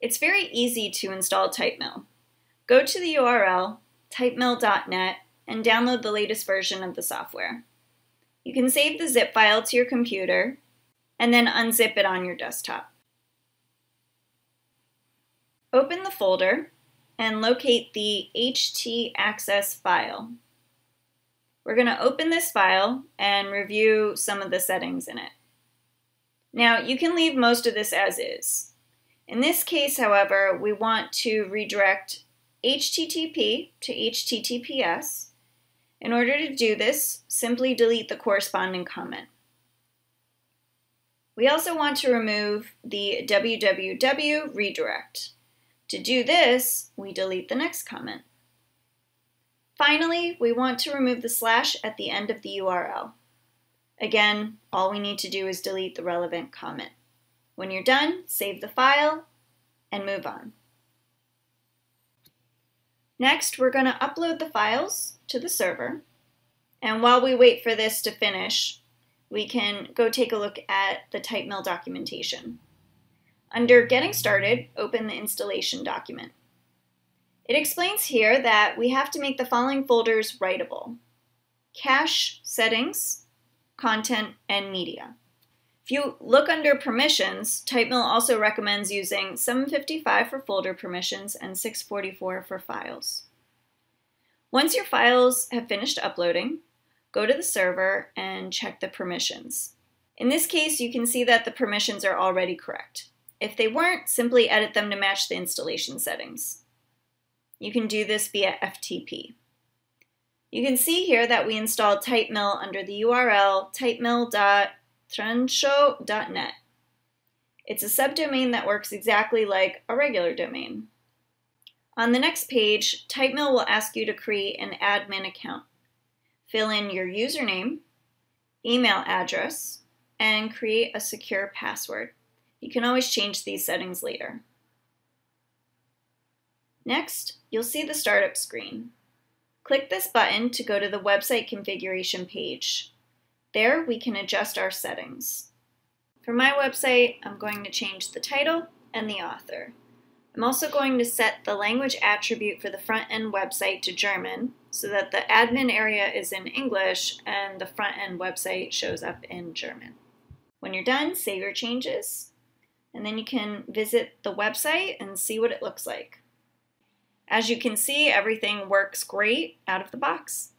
It's very easy to install Typemill. Go to the URL typemill.net and download the latest version of the software. You can save the zip file to your computer and then unzip it on your desktop. Open the folder and locate the htaccess file. We're going to open this file and review some of the settings in it. Now, you can leave most of this as is. In this case, however, we want to redirect HTTP to HTTPS. In order to do this, simply delete the corresponding comment. We also want to remove the www redirect. To do this, we delete the next comment. Finally, we want to remove the slash at the end of the URL. Again, all we need to do is delete the relevant comment. When you're done, save the file and move on. Next, we're going to upload the files to the server. And while we wait for this to finish, we can go take a look at the Typemill documentation. Under Getting Started, open the installation document. It explains here that we have to make the following folders writable. Cache, Settings, Content, and Media. If you look under permissions, Typemill also recommends using 755 for folder permissions and 644 for files. Once your files have finished uploading, go to the server and check the permissions. In this case, you can see that the permissions are already correct. If they weren't, simply edit them to match the installation settings. You can do this via FTP. You can see here that we installed Typemill under the URL typemill.com Transhow.net. It's a subdomain that works exactly like a regular domain. On the next page, Typemill will ask you to create an admin account. Fill in your username, email address, and create a secure password. You can always change these settings later. Next, you'll see the startup screen. Click this button to go to the website configuration page. There we can adjust our settings. For my website, I'm going to change the title and the author. I'm also going to set the language attribute for the front-end website to German so that the admin area is in English and the front-end website shows up in German. When you're done, save your changes, and then you can visit the website and see what it looks like. As you can see, everything works great out of the box.